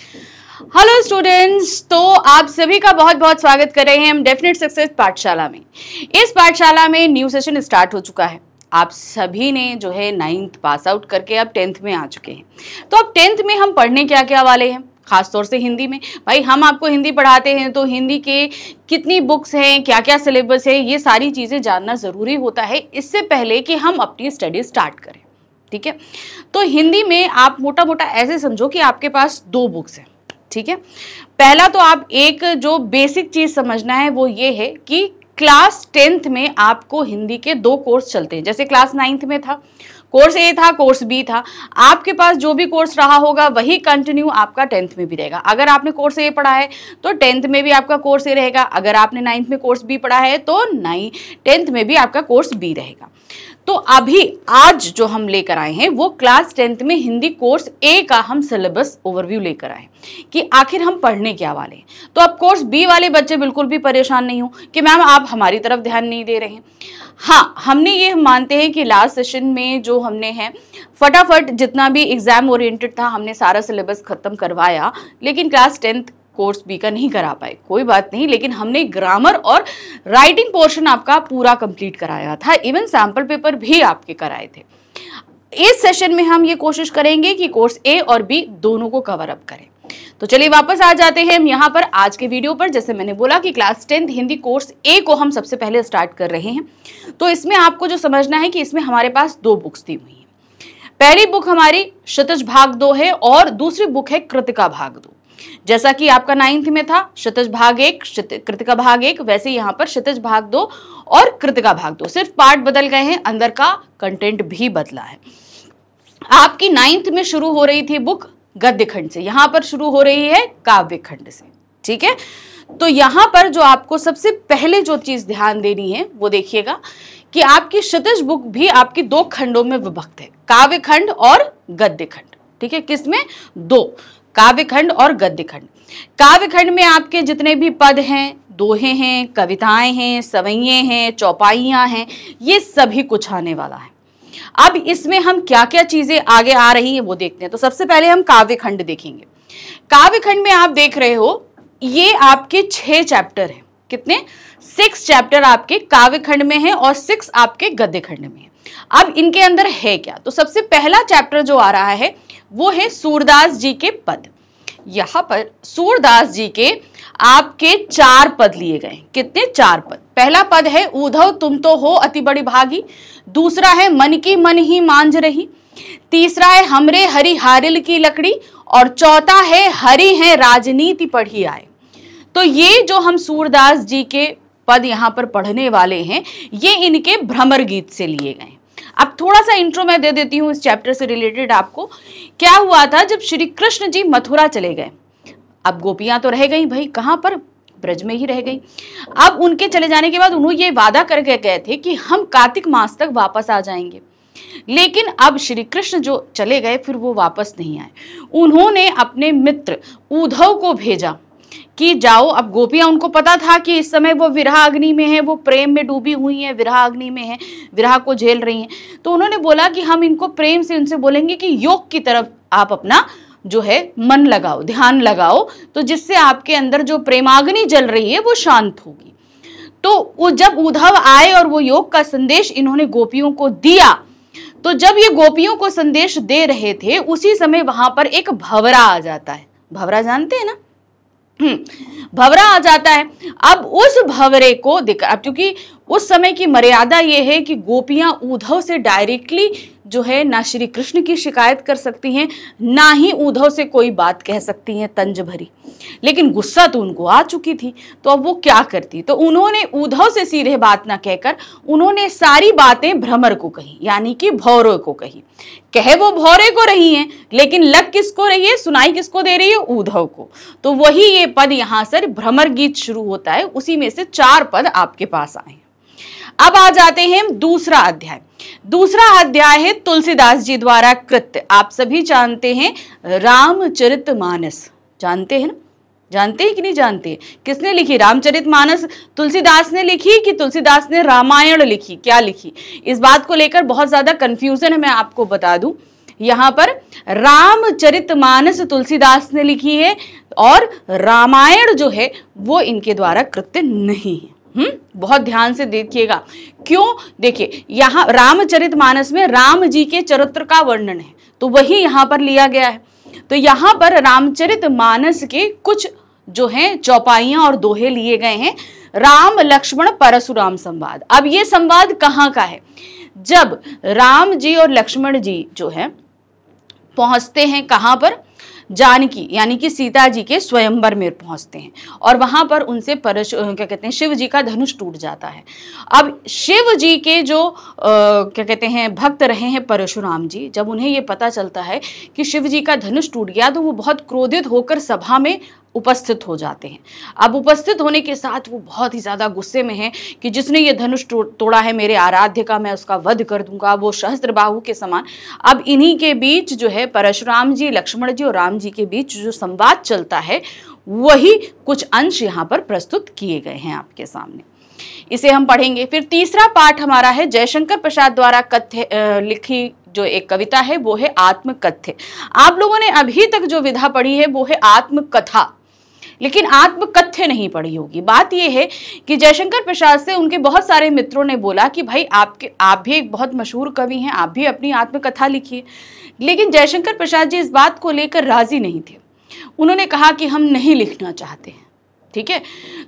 Hello students तो आप सभी का बहुत बहुत स्वागत कर रहे हैं हम डेफिनेट सक्सेस पाठशाला में। इस पाठशाला में न्यू सेशन स्टार्ट हो चुका है। आप सभी ने जो है नाइन्थ पास आउट करके अब टेंथ में आ चुके हैं। तो अब टेंथ में हम पढ़ने क्या क्या वाले हैं? खासतौर से हिंदी में। भाई, हम आपको हिंदी पढ़ाते हैं तो हिंदी के कितनी बुक्स हैं क्या क्या सिलेबस है, ये सारी चीज़ें जानना ज़रूरी होता है। इससे पहले कि हम अपनी स्टडी स्टार्ट करें। ठीक है? तो हिंदी में आप मोटा मोटा ऐसे समझो कि आपके पास दो बुक्स हैं, ठीक है? पहला तो आप एक जो बेसिक चीज़ समझना है वो ये है कि क्लास टेंथ में आपको हिंदी के दो कोर्स चलते हैं। जैसे क्लास नाइन्थ में था कोर्स ए था कोर्स बी था, आपके पास जो भी कोर्स रहा होगा वही कंटिन्यू आपका टेंथ में भी रहेगा। अगर आपने कोर्स ए पढ़ा है तो टेंथ में भी आपका कोर्स ए रहेगा। अगर आपने नाइन्थ में कोर्स बी पढ़ा है तो नाइन टेंथ में भी आपका कोर्स बी रहेगा। तो अभी आज जो हम लेकर आए हैं, वो क्लास टेंथ में हिंदी कोर्स ए का हम सिलेबस ओवरव्यू लेकर आए कि आखिर हम पढ़ने क्या वाले हैं। तो अब कोर्स बी वाले बच्चे बिल्कुल भी परेशान नहीं हो कि मैम आप हमारी तरफ़ ध्यान नहीं दे रहे हैं। हाँ हमने ये मानते हैं कि लास्ट सेशन में जो हमने है, फटाफट जितना भी एग्ज़ाम ओरिएंटेड था, हमने सारा सिलेबस खत्म करवाया, लेकिन क्लास टेंथ कोर्स बी का नहीं करा पाए। कोई बात नहीं, लेकिन हमने ग्रामर और राइटिंग पोर्शन आपका पूरा कंप्लीट कराया था। इवन सैंपल पेपर भी आपके कराए थे। इस सेशन में हम ये कोशिश करेंगे कि कोर्स ए और बी दोनों को कवर अप करें। तो चलिए वापस आ जाते हैं हम यहाँ पर आज के वीडियो पर। जैसे मैंने बोला कि class tenth Hindi course A को हम सबसे पहले स्टार्ट कर रहे हैं। तो इसमें आपको जो समझना है कि इसमें हमारे पास दो बुक्स दी हुई हैं। पहली बुक हमारी शतज भाग दो है और दूसरी बुक है कृतिका भाग दो। जैसा कि आपका नाइन्थ में था शतज भाग एक कृतिका भाग एक, वैसे यहाँ पर शतज भाग दो और कृतिका भाग दो। सिर्फ़ पार्ट बदल गए हैं, अंदर का कंटेंट भी बदला है। आपकी नाइन्थ में शुरू हो रही थी बुक गद्य खंड से। यहाँ पर शुरू हो रही है काव्य खंड से, ठीक है? तो यहाँ पर जो आपको सबसे पहले जो चीज़ ध्यान देनी है, वो देखिएगा कि आपकी शतज बुक भी आपकी दो खंडों में विभक्त है काव्य खंड और गद्य खंड ठीक है? किसमें? दो। काव्य खंड और गद्य खंड काव्य खंड में आपके जितने भी पद हैं, दोहे हैं, कविताएँ हैं, सवैये हैं, चौपाइयाँ हैं, ये सभी कुछ आने वाला है। अब इसमें हम क्या क्या चीज़ें आगे आ रही हैं वो देखते हैं। तो सबसे पहले हम काव्य खंड देखेंगे। काव्य खंड में आप देख रहे हो, ये आपके छह चैप्टर हैं। कितने? सिक्स चैप्टर आपके काव्य खंड में है और सिक्स आपके गद्य खंड में है। अब इनके अंदर है क्या? तो सबसे पहला चैप्टर जो आ रहा है वो है सूरदास जी के पद। यहाँ पर सूरदास जी के आपके चार पद लिए गए। कितने? चार पद। पहला पद है उधव तुम तो हो अति बड़ी भागी। दूसरा है, मन की मन ही मांझ रही। तीसरा है, हमरे हरि हारिल की लकड़ी। और चौथा है, हरि है राजनीति पढ़ी आए। तो ये जो हम सूरदास जी के पद यहाँ पर पढ़ने वाले हैं, ये इनके भ्रमर गीत से लिए गए। अब थोड़ा सा इंट्रो मैं दे देती हूँ इस चैप्टर से रिलेटेड आपको। क्या हुआ था जब श्री कृष्ण जी मथुरा चले गए? अब गोपियाँ तो रह गई भाई, कहाँ पर? ब्रज में ही रह गई। अब उनके चले जाने के बाद उन्होंने ये वादा करके गए थे कि हम कार्तिक मास तक वापस आ जाएँगे। लेकिन अब श्री कृष्ण जो चले गए, फिर वो वापस नहीं आए। उन्होंने अपने मित्र उद्धव को भेजा। कि जाओ, अब गोपियाँ, उनको पता था कि इस समय वो विरह अग्नि में है, वो प्रेम में डूबी हुई है विरह अग्नि में है, विरह को झेल रही हैं। तो उन्होंने बोला कि हम इनको प्रेम से उनसे बोलेंगे कि योग की तरफ़ आप अपना जो है, मन लगाओ, ध्यान लगाओ तो जिससे आपके अंदर जो प्रेमाग्नि जल रही है, वो शांत होगी। तो वो जब उद्धव आए और वो योग का संदेश इन्होंने गोपियों को दिया तो जब ये गोपियों को संदेश दे रहे थे, उसी समय वहाँ पर एक भवरा आ जाता है। भवरा जानते हैं ना? भवरा आ जाता है। अब उस भवरे को दिखा अब क्योंकि उस समय की मर्यादा ये है कि गोपियाँ उद्धव से डायरेक्टली जो है ना श्री कृष्ण की शिकायत कर सकती हैं, ना ही उद्धव से कोई बात कह सकती हैं तंज भरी। लेकिन गुस्सा तो उनको आ चुकी थी तो अब वो क्या करती? तो उन्होंने उद्धव से सीधे बात ना कहकर उन्होंने सारी बातें भ्रमर को कही, यानी कि भौरे को कही। कहे वो भौरे को रही हैं, लेकिन लग किसको रही है, सुनाई किसको दे रही है? उद्धव को। तो वही ये पद यहाँ से भ्रमर गीत शुरू होता है, उसी में से चार पद आपके पास आए अब आ जाते हैं दूसरा अध्याय। दूसरा अध्याय है तुलसीदास जी द्वारा कृत। आप सभी जानते हैं रामचरित मानस जानते हैं ना? जानते हैं कि नहीं जानते? किसने लिखी? रामचरित मानस तुलसीदास ने लिखी कि तुलसीदास ने रामायण लिखी? क्या लिखी? इस बात को लेकर बहुत ज़्यादा कंफ्यूजन है, मैं आपको बता दूँ। यहाँ पर रामचरित मानस तुलसीदास ने लिखी है और रामायण जो है, वो इनके द्वारा कृत्य नहीं है। हम्म? बहुत ध्यान से देखिएगा। क्यों? देखिए, यहाँ रामचरित मानस में राम जी के चरित्र का वर्णन है तो वही यहाँ पर लिया गया है। तो यहाँ पर रामचरित मानस के कुछ जो हैं, चौपाइयाँ और दोहे लिए गए हैं, राम लक्ष्मण परशुराम संवाद। अब ये संवाद कहाँ का है? जब राम जी और लक्ष्मण जी जो है, पहुँचते हैं कहाँ पर? जानकी यानी कि सीता जी के स्वयंवर में पहुँचते हैं और वहाँ पर उनसे परश क्या कहते हैं शिव जी का धनुष टूट जाता है। अब शिव जी के जो आ, क्या कहते हैं भक्त रहे हैं परशुराम जी जब उन्हें ये पता चलता है कि शिव जी का धनुष टूट गया तो वो बहुत क्रोधित होकर सभा में उपस्थित हो जाते हैं। अब उपस्थित होने के साथ वो बहुत ही ज़्यादा गुस्से में है कि जिसने ये धनुष तोड़ा है मेरे आराध्य का, मैं उसका वध कर दूँगा, वो सहस्त्र के समान। अब इन्हीं के बीच जो है परशुराम जी, लक्ष्मण जी और राम जी के बीच जो संवाद चलता है, वही कुछ अंश यहाँ पर प्रस्तुत किए गए हैं आपके सामने। इसे हम पढ़ेंगे। फिर तीसरा पाठ हमारा है जयशंकर प्रसाद द्वारा कथ्य लिखी जो एक कविता है, वो है आत्मकथ्य। आप लोगों ने अभी तक जो विधा पढ़ी है, वो है आत्मकथा। लेकिन आत्मकथ्य नहीं पढ़ी होगी। बात यह है कि जयशंकर प्रसाद से उनके बहुत सारे मित्रों ने बोला कि भाई आपके, आप भी एक बहुत मशहूर कवि हैं, आप भी अपनी आत्मकथा लिखिए। लेकिन जयशंकर प्रसाद जी इस बात को लेकर राज़ी नहीं थे। उन्होंने कहा कि हम नहीं लिखना चाहते हैं, ठीक है?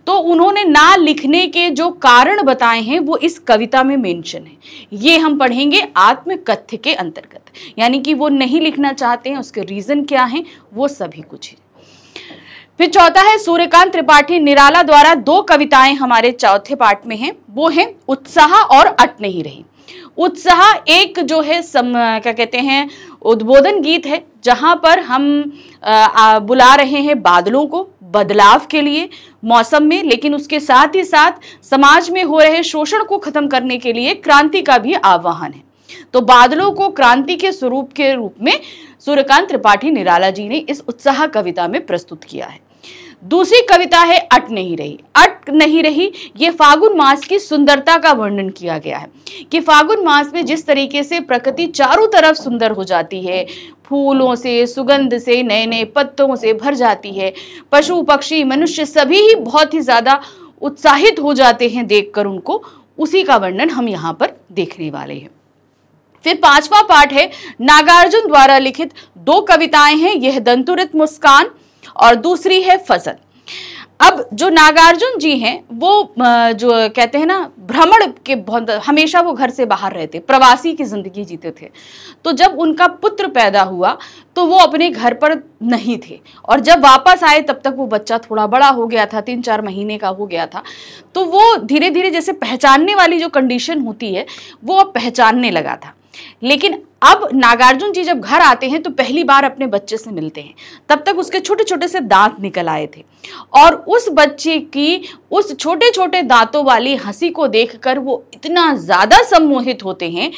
तो उन्होंने ना लिखने के जो कारण बताए हैं, वो इस कविता में मेंशन है। ये हम पढ़ेंगे आत्मकथ्य के अंतर्गत। यानी कि वो नहीं लिखना चाहते हैं, उसके रीजन क्या हैं, वो सभी कुछ है। फिर चौथा है सूर्यकांत त्रिपाठी निराला द्वारा दो कविताएँ हमारे चौथे पार्ट में हैं। वो हैं उत्साह और अट नहीं रही। उत्साह एक जो है सम, क्या कहते हैं उद्बोधन गीत है जहाँ पर हम आ, आ, बुला रहे हैं बादलों को बदलाव के लिए मौसम में लेकिन उसके साथ ही साथ समाज में हो रहे शोषण को खत्म करने के लिए क्रांति का भी आह्वान है। तो बादलों को क्रांति के स्वरूप के रूप में सूर्यकांत त्रिपाठी निराला जी ने इस उत्साह कविता में प्रस्तुत किया है। दूसरी कविता है, अट नहीं रही। अट नहीं रही, ये फागुन मास की सुंदरता का वर्णन किया गया है। कि फागुन मास में जिस तरीके से प्रकृति चारों तरफ़ सुंदर हो जाती है, फूलों से, सुगंध से नए नए पत्तों से भर जाती है। पशु, पक्षी, मनुष्य सभी ही बहुत ही ज़्यादा उत्साहित हो जाते हैं देखकर उनको। उसी का वर्णन हम यहाँ पर देखने वाले हैं। फिर पांचवा पाठ है, नागार्जुन द्वारा लिखित दो कविताएँ हैं, यह दंतुरित मुस्कान और दूसरी है फ़सल अब जो नागार्जुन जी हैं, वो जो कहते हैं ना, भ्रमण के बहुत, हमेशा वो घर से बाहर रहते, प्रवासी की ज़िंदगी जीते थे। तो जब उनका पुत्र पैदा हुआ तो वो अपने घर पर नहीं थे। और जब वापस आए, तब तक वो बच्चा थोड़ा बड़ा हो गया था तीन चार महीने का हो गया था। तो वो धीरे धीरे जैसे पहचानने वाली जो कंडीशन होती है, वो अब पहचानने लगा था। लेकिन अब नागार्जुन जी जब घर आते हैं तो पहली बार अपने बच्चे से मिलते हैं। तब तक उसके छोटे छोटे से दांत निकल आए थे। और उस बच्चे की उस छोटे छोटे दांतों वाली हँसी को देखकर वो इतना ज़्यादा सम्मोहित होते हैं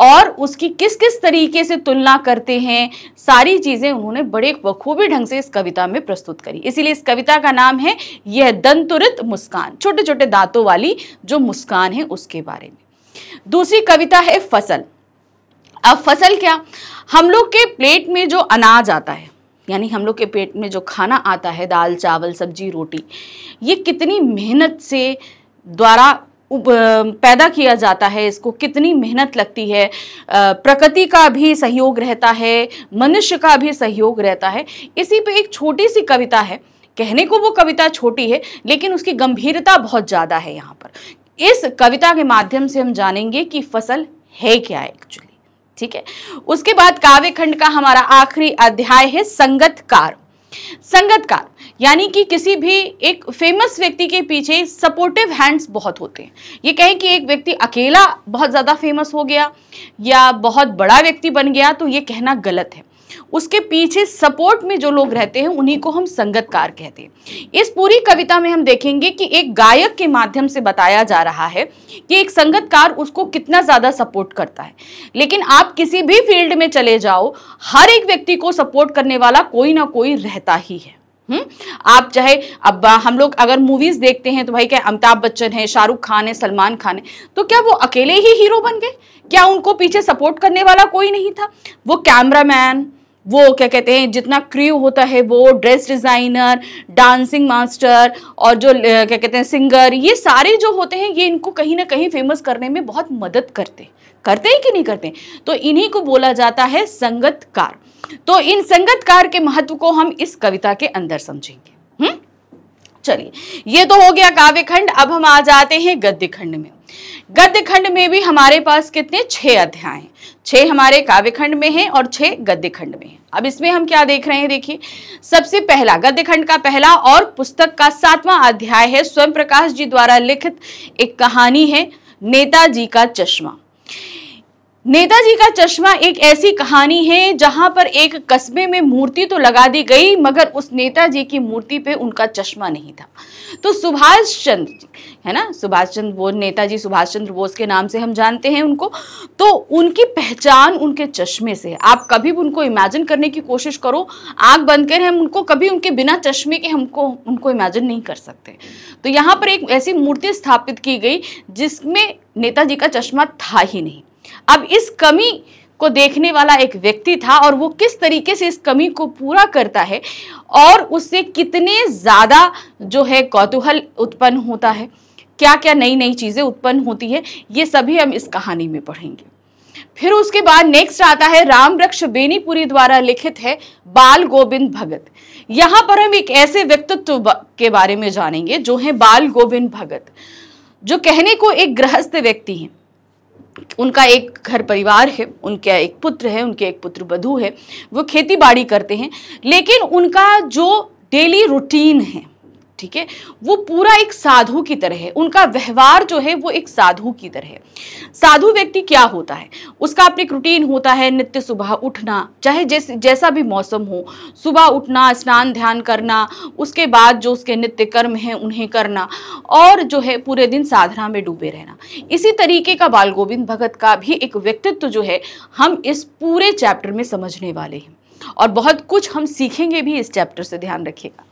और उसकी किस किस तरीके से तुलना करते हैं, सारी चीज़ें उन्होंने बड़े बखूबी ढंग से इस कविता में प्रस्तुत करी। इसीलिए इस कविता का नाम है, यह दंतुरित मुस्कान छोटे छोटे दांतों वाली जो मुस्कान है उसके बारे में। दूसरी कविता है फ़सल। अब फ़सल क्या? हम लोग के प्लेट में जो अनाज आता है, यानी हम लोग के पेट में जो खाना आता है, दाल, चावल, सब्ज़ी, रोटी, ये कितनी मेहनत से द्वारा पैदा किया जाता है, इसको कितनी मेहनत लगती है प्रकृति का भी सहयोग रहता है, मनुष्य का भी सहयोग रहता है। इसी पे एक छोटी सी कविता है, कहने को वो कविता छोटी है, लेकिन उसकी गंभीरता बहुत ज़्यादा है यहाँ पर। इस कविता के माध्यम से हम जानेंगे कि फ़सल है क्या एक्चुअली ठीक है? उसके बाद काव्य खंड का हमारा आखिरी अध्याय है, संगतकार। संगतकार, यानी कि किसी भी एक फ़ेमस व्यक्ति के पीछे सपोर्टिव हैंड्स बहुत होते हैं। ये कहें कि एक व्यक्ति अकेला बहुत ज़्यादा फ़ेमस हो गया या बहुत बड़ा व्यक्ति बन गया तो ये कहना गलत है। उसके पीछे सपोर्ट में जो लोग रहते हैं, उन्हीं को हम संगतकार कहते हैं। इस पूरी कविता में हम देखेंगे कि एक गायक के माध्यम से बताया जा रहा है कि एक संगतकार उसको कितना ज़्यादा सपोर्ट करता है। लेकिन आप किसी भी फ़ील्ड में चले जाओ, हर एक व्यक्ति को सपोर्ट करने वाला कोई ना कोई रहता ही है। हम्म? आप चाहे, अब हम लोग अगर मूवीज़ देखते हैं तो भाई क्या अमिताभ बच्चन है, शाहरुख खान है, सलमान खान है तो क्या वो अकेले ही हीरो बन गए? क्या उनको पीछे सपोर्ट करने वाला कोई नहीं था? वो कैमरामैन वो क्या कहते हैं, जितना क्रू होता है वो ड्रेस डिज़ाइनर डांसिंग मास्टर और जो क्या कहते हैं सिंगर ये सारे जो होते हैं, ये इनको कहीं ना कहीं फ़ेमस करने में बहुत मदद करते करते हैं कि नहीं करते तो इन्हीं को बोला जाता है संगतकार। तो इन संगतकार के महत्व को हम इस कविता के अंदर समझेंगे। हम्म? चलिए, ये तो हो गया काव्य खंड अब हम आ जाते हैं गद्य खंड में। गद्य खंड में भी हमारे पास कितने? छह अध्याय। हैं छह हमारे काव्य खंड में हैं और छह गद्य खंड में हैं। अब इसमें हम क्या देख रहे हैं? देखिए, सबसे पहला गद्य खंड का पहला और पुस्तक का सातवां अध्याय है। स्वयं प्रकाश जी द्वारा लिखित एक कहानी है, नेताजी का चश्मा। नेताजी का चश्मा एक ऐसी कहानी है जहाँ पर एक कस्बे में मूर्ति तो लगा दी गई, मगर उस नेताजी की मूर्ति पे उनका चश्मा नहीं था। तो सुभाष चंद्र जी, है ना? सुभाष चंद्र बोस, नेताजी सुभाष चंद्र बोस के नाम से हम जानते हैं उनको। तो उनकी पहचान उनके चश्मे से आप कभी भी उनको इमेजिन करने की कोशिश करो। आँख बंद कर हम उनको कभी उनके बिना चश्मे के हमको, उनको इमेजिन नहीं कर सकते। तो यहाँ पर एक ऐसी मूर्ति स्थापित की गई जिसमें नेताजी का चश्मा था ही नहीं। अब इस कमी को देखने वाला एक व्यक्ति था और वो किस तरीके से इस कमी को पूरा करता है और उससे कितने ज़्यादा जो है कौतूहल उत्पन्न होता है क्या क्या नई नई चीज़ें उत्पन्न होती है, ये सभी हम इस कहानी में पढ़ेंगे। फिर उसके बाद नेक्स्ट आता है, राम वृक्ष बेनीपुरी द्वारा लिखित है, बाल गोविंद भगत। यहाँ पर हम एक ऐसे व्यक्तित्व के बारे में जानेंगे जो है बाल गोविंद भगत, जो कहने को एक गृहस्थ व्यक्ति हैं। उनका एक घर परिवार है, उनका एक पुत्र है, उनके एक पुत्र बधू है, वो खेती बाड़ी करते हैं, लेकिन उनका जो डेली रूटीन है ठीक है? वो पूरा एक साधु की तरह है। उनका व्यवहार जो है, वो एक साधु की तरह है। साधु व्यक्ति क्या होता है? उसका अपनी रूटीन होता है, नित्य सुबह उठना, चाहे जैस, जैसा भी मौसम हो। सुबह उठना, स्नान ध्यान करना, उसके बाद जो उसके नित्य कर्म हैं, उन्हें करना और जो है, पूरे दिन साधना में डूबे रहना। इसी तरीके का बाल गोविंद भगत का भी एक व्यक्तित्व जो है, हम इस पूरे चैप्टर में समझने वाले हैं। और बहुत कुछ हम सीखेंगे भी इस चैप्टर से, ध्यान रखिएगा।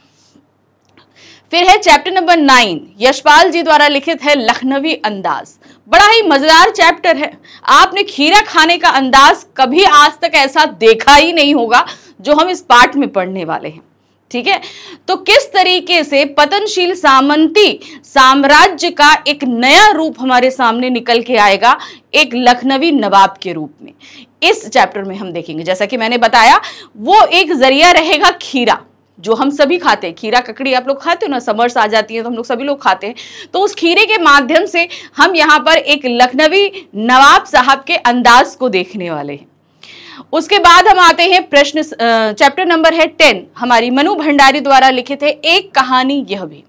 फिर है chapter number nine Yashpal ji द्वारा लिखित है लखनवी अंदाज। बड़ा ही मज़ेदार चैप्टर है। आपने खीरा खाने का अंदाज कभी आज तक ऐसा देखा ही नहीं होगा, जो हम इस पाठ में पढ़ने वाले हैं। ठीक है? तो किस तरीके से पतनशील सामंती साम्राज्य का एक नया रूप हमारे सामने निकल के आएगा एक लखनवी नवाब के रूप में? इस चैप्टर में हम देखेंगे। जैसा कि मैंने बताया, वो एक ज़रिया रहेगा खीरा। जो हम सभी खाते हैं, खीरा ककड़ी आप लोग खाते हो ना, समर्स आ जाती है तो हम लोग सभी लोग खाते हैं। तो उस खीरे के माध्यम से हम यहाँ पर एक लखनवी नवाब साहब के अंदाज को देखने वाले हैं। उसके बाद हम आते हैं प्रश्न चैप्टर नंबर है टेन हमारी मनु भंडारी द्वारा लिखित है एक कहानी यह भी।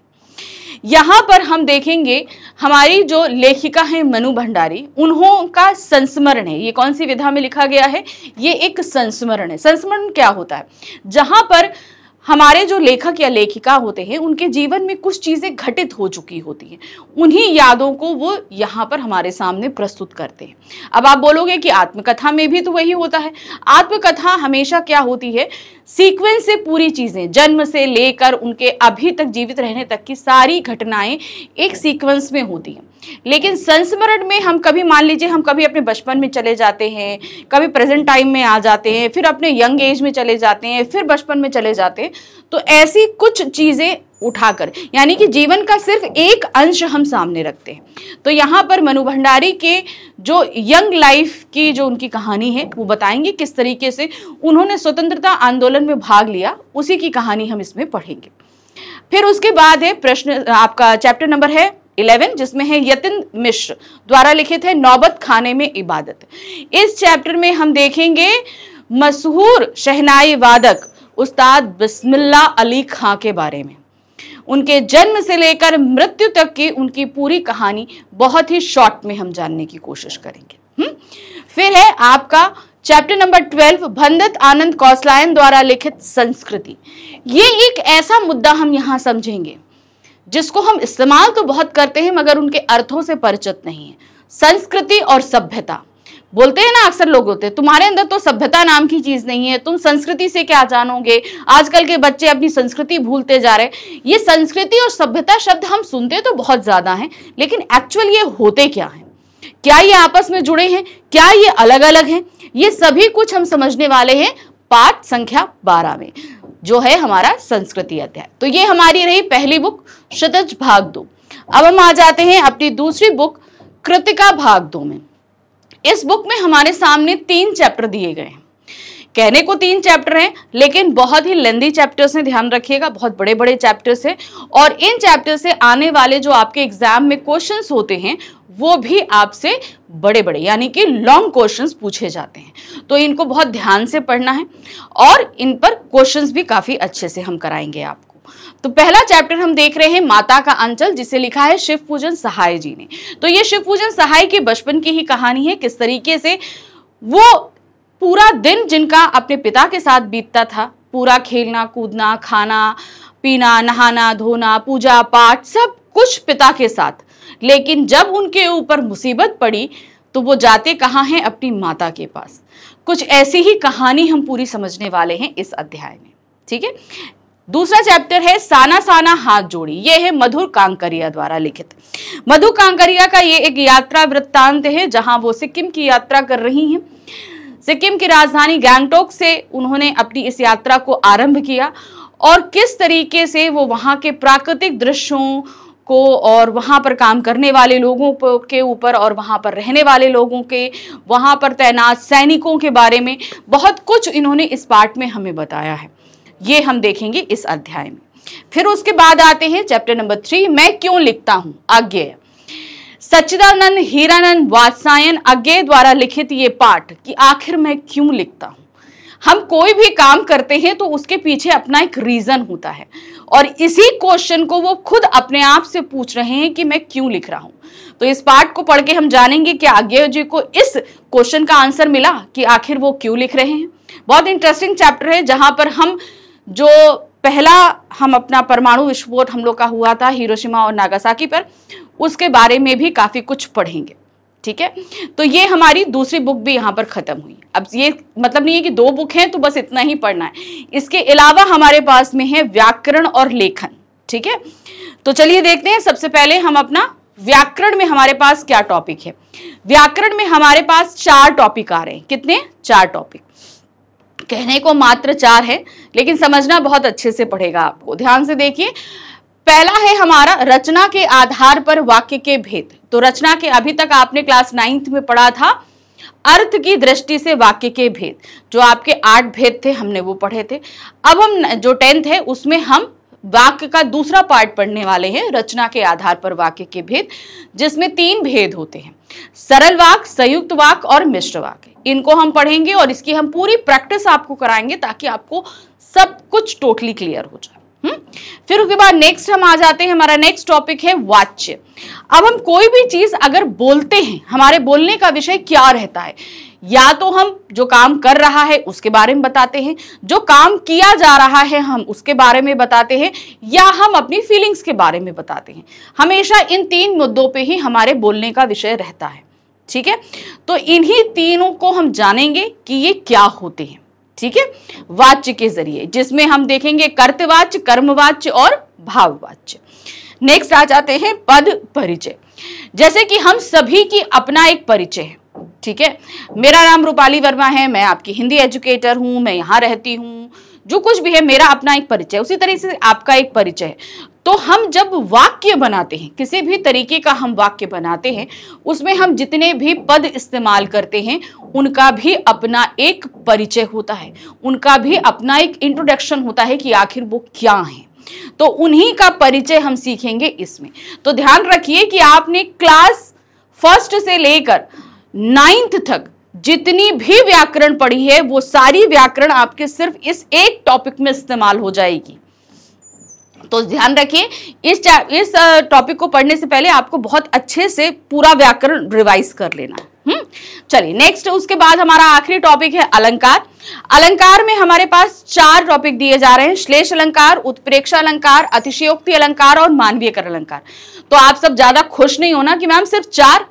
यहाँ पर हम देखेंगे हमारी जो लेखिका है मनु भंडारी उन्हों का संस्मरण है। ये कौन सी विधा में लिखा गया है? ये एक संस्मरण है। संस्मरण क्या होता है? जहाँ पर हमारे जो लेखक या लेखिका होते हैं, उनके जीवन में कुछ चीज़ें घटित हो चुकी होती हैं। उन्हीं यादों को वो यहाँ पर हमारे सामने प्रस्तुत करते हैं। अब आप बोलोगे कि आत्मकथा में भी तो वही होता है। आत्मकथा हमेशा क्या होती है? सीक्वेंस से पूरी चीज़ें, जन्म से लेकर उनके अभी तक जीवित रहने तक की सारी घटनाएँ एक सीक्वेंस में होती हैं। लेकिन संस्मरण में हम कभी, मान लीजिए, हम कभी अपने बचपन में चले जाते हैं, कभी प्रेजेंट टाइम में आ जाते हैं, फिर अपने यंग एज में चले जाते हैं, फिर बचपन में चले जाते हैं तो ऐसी कुछ चीज़ें उठाकर, यानी कि जीवन का सिर्फ़ एक अंश हम सामने रखते हैं। तो यहाँ पर मनु भंडारी के जो यंग लाइफ की जो उनकी कहानी है, वो बताएँगे किस तरीके से उन्होंने स्वतंत्रता आंदोलन में भाग लिया, उसी की कहानी हम इसमें पढ़ेंगे। फिर उसके बाद है प्रश्न, आपका चैप्टर नंबर है इलेवन, जिसमें है यतिन मिश्र, द्वारा लिखित है नौबत खाने में इबादत इस चैप्टर में हम देखेंगे मशहूर शहनाई वादक उस्ताद बिस्मिल्ला अली खां के बारे में उनके जन्म से लेकर मृत्यु तक की उनकी पूरी कहानी बहुत ही शॉर्ट में हम जानने की कोशिश करेंगे? हम्म? फिर है आपका chapter number twelve Bhadant Anand Kausalyayan द्वारा लिखित संस्कृति ये एक ऐसा मुद्दा हम यहाँ समझेंगे जिसको हम इस्तेमाल तो बहुत करते हैं, मगर उनके अर्थों से परिचित नहीं है। संस्कृति और सभ्यता। बोलते हैं ना अक्सर लोग होते हैं तुम्हारे अंदर तो सभ्यता नाम की चीज़ नहीं है, तुम संस्कृति से क्या जानोगे? आजकल के बच्चे अपनी संस्कृति भूलते जा रहे ये संस्कृति और सभ्यता शब्द हम सुनते तो बहुत ज़्यादा हैं, लेकिन एक्चुअल ये होते क्या है? क्या ये आपस में जुड़े हैं? क्या ये अलग अलग हैं? ये सभी कुछ हम समझने वाले हैं पाठ संख्या बारह में। जो है हमारा संस्कृति अध्याय। तो ये हमारी रही पहली बुक, शतज भाग दो अब हम आ जाते हैं अपनी दूसरी बुक, कृतिका भाग दो में। इस बुक में हमारे सामने तीन चैप्टर दिए गए हैं। कहने को तीन चैप्टर हैं, लेकिन बहुत ही लेंदी चैप्टर्स हैं, ध्यान रखिएगा, बहुत बड़े बड़े चैप्टर्स हैं। और इन चैप्टर से आने वाले जो आपके एग्ज़ाम में क्वेश्चंस होते हैं वो भी आपसे बड़े बड़े यानी कि लॉन्ग क्वेश्चंस पूछे जाते हैं। तो इनको बहुत ध्यान से पढ़ना है और इन पर क्वेश्चंस भी काफ़ी अच्छे से हम कराएँगे आपको। तो पहला चैप्टर हम देख रहे हैं, माता का अंचल, जिसे लिखा है शिव पूजन सहाय जी ने। तो ये शिव पूजन सहाय की बचपन की ही कहानी है, किस तरीके से वो पूरा दिन जिनका अपने पिता के साथ बीतता था, पूरा खेलना, कूदना, खाना, पीना, नहाना, धोना पूजा पाठ सब कुछ पिता के साथ। लेकिन जब उनके ऊपर मुसीबत पड़ी तो वो जाते कहाँ हैं अपनी माता के पास? कुछ ऐसी ही कहानी हम पूरी समझने वाले हैं इस अध्याय में। ठीक है? दूसरा चैप्टर है साना साना हाथ जोड़ी। ये है मधुर कांकरिया द्वारा लिखित। मधु कांकरिया का ये एक यात्रा वृत्तांत है, जहाँ वो सिक्किम की यात्रा कर रही हैं। सिक्किम की राजधानी गैंगटोक से उन्होंने अपनी इस यात्रा को आरंभ किया और किस तरीके से वो वहाँ के प्राकृतिक दृश्यों को और वहाँ पर काम करने वाले लोगों के ऊपर और वहाँ पर रहने वाले लोगों के, वहाँ पर तैनात सैनिकों के बारे में बहुत कुछ इन्होंने इस पार्ट में हमें बताया है। ये हम देखेंगे इस अध्याय में। फिर उसके बाद आते हैं चैप्टर नंबर थ्री, मैं क्यों लिखता हूँ? आज्ञेय। सच्चिदानंद, हीरानंद, वात्सायन अज्ञे द्वारा लिखित ये पाठ कि आखिर मैं क्यों लिखता हूँ? हम कोई भी काम करते हैं तो उसके पीछे अपना एक रीजन होता है। और इसी क्वेश्चन को वो खुद अपने आप से पूछ रहे हैं कि मैं क्यों लिख रहा हूँ। तो इस पार्ट को पढ़ के हम जानेंगे कि आज्ञा जी को इस क्वेश्चन का आंसर मिला कि आखिर वो क्यों लिख रहे हैं। बहुत इंटरेस्टिंग चैप्टर है, जहाँ पर हम जो पहला हम अपना परमाणु विस्फोट हम लोग का हुआ था हिरोशिमा और नागासाकी पर, उसके बारे में भी काफ़ी कुछ पढ़ेंगे। ठीक है? तो ये हमारी दूसरी बुक भी यहाँ पर ख़त्म हुई। अब ये मतलब नहीं है कि दो बुक हैं तो बस इतना ही पढ़ना है। इसके अलावा हमारे पास में है व्याकरण और लेखन, ठीक है? तो चलिए देखते हैं, सबसे पहले हम अपना व्याकरण में हमारे पास क्या टॉपिक है। व्याकरण में हमारे पास चार टॉपिक आ रहे हैं। कितने? चार टॉपिक कहने को मात्र चार है, लेकिन समझना बहुत अच्छे से पड़ेगा आपको। ध्यान से देखिए पहला है हमारा रचना के आधार पर वाक्य के भेद। तो रचना के अभी तक आपने क्लास नाइन्थ में पढ़ा था, अर्थ की दृष्टि से वाक्य के भेद। जो आपके आठ भेद थे, हमने वो पढ़े थे। अब हम जो टेंथ है, उसमें हम वाक्य का दूसरा पार्ट पढ़ने वाले हैं, रचना के आधार पर वाक्य के भेद, जिसमें तीन भेद होते हैं। सरल वाक संयुक्त वाक और मिश्र वाक इनको हम पढ़ेंगे और इसकी हम पूरी प्रैक्टिस आपको कराएँगे ताकि आपको सब कुछ टोटली क्लियर हो जाए। हम्म? फिर उसके बाद नेक्स्ट हम आ जाते हैं, हमारा नेक्स्ट टॉपिक है वाच्य अब हम कोई भी चीज़ अगर बोलते हैं, हमारे बोलने का विषय क्या रहता है? या तो हम जो काम कर रहा है, उसके बारे में बताते हैं, जो काम किया जा रहा है, हम उसके बारे में बताते हैं, या हम अपनी फीलिंग्स के बारे में बताते हैं। हमेशा इन तीन मुद्दों पे ही हमारे बोलने का विषय रहता है, ठीक है? तो इन्हीं तीनों को हम जानेंगे कि ये क्या होते हैं। ठीक है? वाच्य के ज़रिए, जिसमें हम देखेंगे कर्तवाच्य, कर्मवाच्य और भाववाच्य। नेक्स्ट आ जाते हैं पद परिचय। जैसे कि हम सभी की अपना एक परिचय है, ठीक है? मेरा नाम रूपाली वर्मा है, मैं आपकी हिंदी एजुकेटर हूँ, मैं यहाँ रहती हूँ। जो कुछ भी है, मेरा अपना एक परिचय उसी तरीके से आपका एक परिचय है। तो हम जब वाक्य बनाते हैं, किसी भी तरीके का हम वाक्य बनाते हैं, उसमें हम जितने भी पद इस्तेमाल करते हैं, उनका भी अपना एक परिचय होता है। उनका भी अपना एक इंट्रोडक्शन होता है कि आखिर वो क्या है। तो उन्हीं का परिचय हम सीखेंगे इसमें। तो ध्यान रखिए कि आपने क्लास फ़र्स्ट से लेकर नाइन्थ तक जितनी भी व्याकरण पढ़ी है, वो सारी व्याकरण आपके सिर्फ़ इस एक टॉपिक में इस्तेमाल हो जाएगी। तो ध्यान रखिए, इस इस टॉपिक को पढ़ने से पहले आपको बहुत अच्छे से पूरा व्याकरण रिवाइज कर लेना है। हम्म? चलिए नेक्स्ट उसके बाद हमारा आखिरी टॉपिक है अलंकार। अलंकार में हमारे पास चार टॉपिक दिए जा रहे हैं, श्लेष अलंकार, उत्प्रेक्षा अलंकार, अतिशयोक्ति अलंकार और मानवीय कर अलंकार। तो आप सब ज़्यादा खुश नहीं होना कि मैम सिर्फ़ चार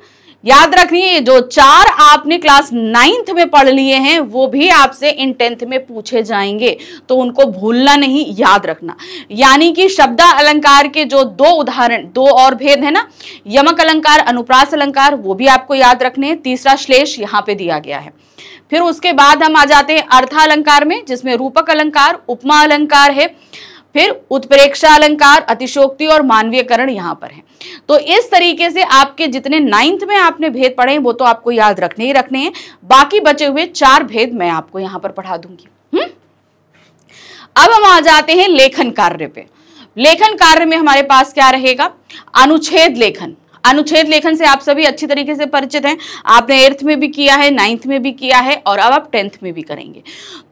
याद रखिए, जो चार आपने क्लास नाइन्थ में पढ़ लिए हैं, वो भी आपसे इन टेंथ में पूछे जाएँगे। तो उनको भूलना नहीं, याद रखना। यानी कि शब्द अलंकार के जो दो उदाहरण, दो और भेद है ना, यमक अलंकार, अनुप्रास अलंकार, वो भी आपको याद रखने हैं। तीसरा श्लेष यहाँ पे दिया गया है। फिर उसके बाद हम आ जाते हैं अर्थालंकार में, जिसमें रूपक अलंकार, उपमा अलंकार है। फिर उत्प्रेक्षा अलंकार, अतिशोक्ति और मानवीयकरण यहाँ पर है। तो इस तरीके से आपके जितने नाइन्थ में आपने भेद पढ़े वो तो आपको याद रखने ही रखने हैं। बाकी बचे हुए चार भेद मैं आपको यहाँ पर पढ़ा दूँगी। हुँ? अब हम आ जाते हैं लेखन कार्य पे। लेखन कार्य में हमारे पास क्या रहेगा? अनुच्छेद लेखन। अनुच्छेद लेखन से आप सभी अच्छी तरीके से परिचित हैं। आपने एर्थ में भी किया है नाइन्थ में भी किया है और अब आप टेंथ में भी करेंगे।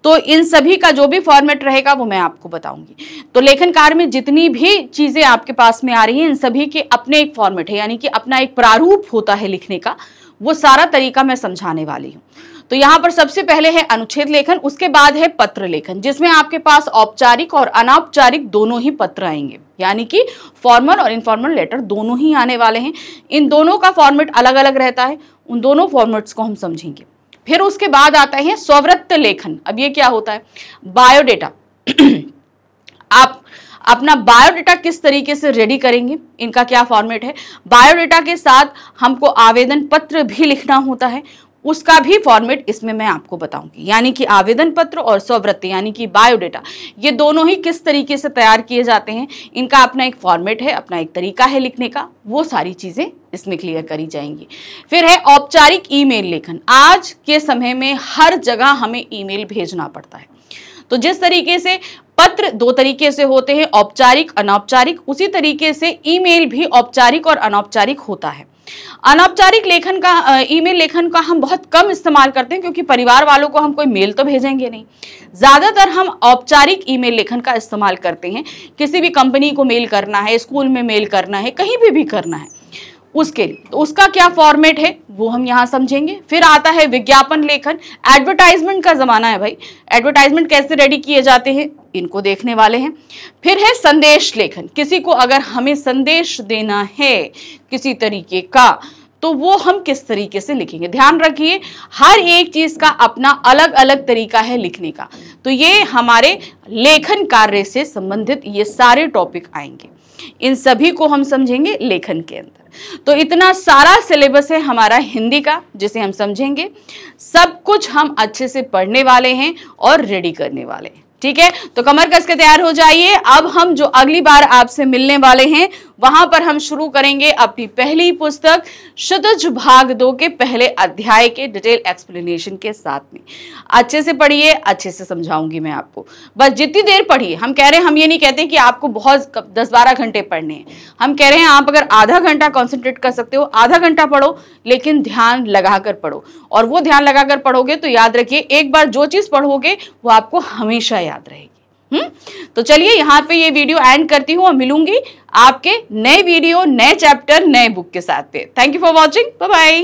तो इन सभी का जो भी फॉर्मेट रहेगा, वो मैं आपको बताऊँगी। तो लेखन कार्य में जितनी भी चीज़ें आपके पास में आ रही हैं, इन सभी के अपने एक फॉर्मेट है, यानी कि अपना एक प्रारूप होता है लिखने का, वो सारा तरीका मैं समझाने वाली हूँ। तो यहाँ पर सबसे पहले है अनुच्छेद लेखन, उसके बाद है पत्र लेखन, जिसमें आपके पास औपचारिक और अनौपचारिक दोनों ही पत्र आएँगे। यानी कि फॉर्मल और इनफॉर्मल लेटर दोनों ही आने वाले हैं। इन दोनों का फॉर्मेट अलग अलग रहता है। उन दोनों फॉर्मेट्स को हम समझेंगे। फिर उसके बाद आता है स्ववृत्त लेखन। अब ये क्या होता है? बायोडेटा आप अपना बायोडेटा किस तरीके से रेडी करेंगे? इनका क्या फॉर्मेट है? बायोडेटा के साथ हमको आवेदन पत्र भी लिखना होता है। उसका भी फॉर्मेट इसमें मैं आपको बताऊँगी। यानी कि आवेदन पत्र और स्ववृत्ति यानी कि बायोडेटा ये दोनों ही किस तरीके से तैयार किए जाते हैं, इनका अपना एक फॉर्मेट है, अपना एक तरीका है लिखने का, वो सारी चीज़ें इसमें क्लियर करी जाएँगी। फिर है औपचारिक ईमेल लेखन। आज के समय में हर जगह हमें ईमेल भेजना पड़ता है। तो जिस तरीके से पत्र दो तरीके से होते हैं, औपचारिक, अनौपचारिक, उसी तरीके से ईमेल भी औपचारिक और अनौपचारिक होता है। अनौपचारिक लेखन का ईमेल लेखन का हम बहुत कम इस्तेमाल करते हैं क्योंकि परिवार वालों को हम कोई मेल तो भेजेंगे नहीं। ज़्यादातर हम औपचारिक ईमेल लेखन का इस्तेमाल करते हैं। किसी भी कंपनी को मेल करना है, स्कूल में मेल करना है, कहीं भी भी करना है। उसके लिए। तो उसका क्या फॉर्मेट है, वो हम यहाँ समझेंगे। फिर आता है विज्ञापन लेखन। एडवर्टाइजमेंट का ज़माना है भाई। एडवर्टाइजमेंट कैसे रेडी किए जाते हैं, इनको देखने वाले हैं। फिर है संदेश लेखन। किसी को अगर हमें संदेश देना है किसी तरीके का तो वो हम किस तरीके से लिखेंगे? ध्यान रखिए, हर एक चीज़ का अपना अलग अलग तरीका है लिखने का। तो ये हमारे लेखन कार्य से संबंधित ये सारे टॉपिक आएँगे। इन सभी को हम समझेंगे लेखन के अंदर। तो इतना सारा सिलेबस है हमारा हिंदी का, जिसे हम समझेंगे। सब कुछ हम अच्छे से पढ़ने वाले हैं और रेडी करने वाले हैं। ठीक है? तो कमर कस के तैयार हो जाइए। अब हम जो अगली बार आपसे मिलने वाले हैं, वहाँ पर हम शुरू करेंगे अपनी पहली पुस्तक शतज भाग दो के पहले अध्याय के डिटेल एक्सप्लेनेशन के साथ में। अच्छे से पढ़िए, अच्छे से समझाऊँगी मैं आपको। बस जितनी देर पढ़िए, हम कह रहे हैं, हम ये नहीं कहते कि आपको बहुत दस बारह घंटे पढ़ने हैं। हम कह रहे हैं, आप अगर आधा घंटा कॉन्सेंट्रेट कर सकते हो, आधा घंटा पढ़ो, लेकिन ध्यान लगाकर पढ़ो। और वो ध्यान लगाकर पढ़ोगे तो याद रखिए, एक बार जो चीज़ पढ़ोगे, वो आपको हमेशा याद रहेगी। हम्म? तो चलिए यहाँ पे ये वीडियो एंड करती हूँ और मिलूँगी आपके नए वीडियो नए चैप्टर नए बुक के साथ पे। Thank you for watching bye bye